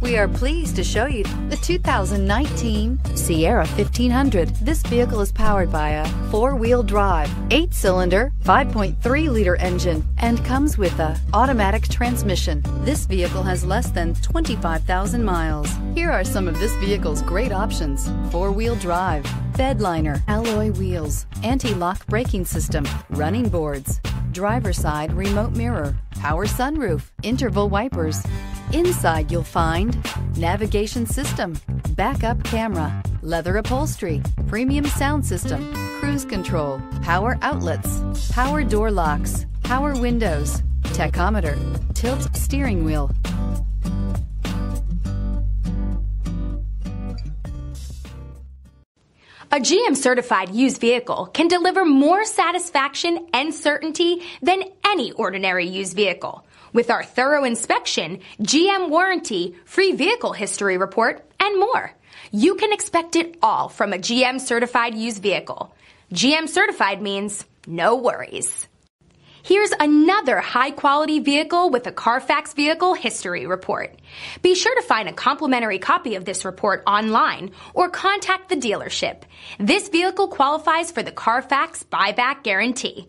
We are pleased to show you the 2019 Sierra 1500. This vehicle is powered by a four-wheel drive, eight-cylinder, 5.3-liter engine, and comes with a automatic transmission. This vehicle has less than 25,000 miles. Here are some of this vehicle's great options. Four-wheel drive, bed liner, alloy wheels, anti-lock braking system, running boards, driver side remote mirror, power sunroof, interval wipers. Inside you'll find navigation system, backup camera, leather upholstery, premium sound system, cruise control, power outlets, power door locks, power windows, tachometer, tilt steering wheel, A GM certified used vehicle can deliver more satisfaction and certainty than any ordinary used vehicle. With our thorough inspection, GM warranty, free vehicle history report, and more. You can expect it all from a GM certified used vehicle. GM certified means no worries. Here's another high quality vehicle with a Carfax vehicle history report. Be sure to find a complimentary copy of this report online or contact the dealership. This vehicle qualifies for the Carfax buyback guarantee.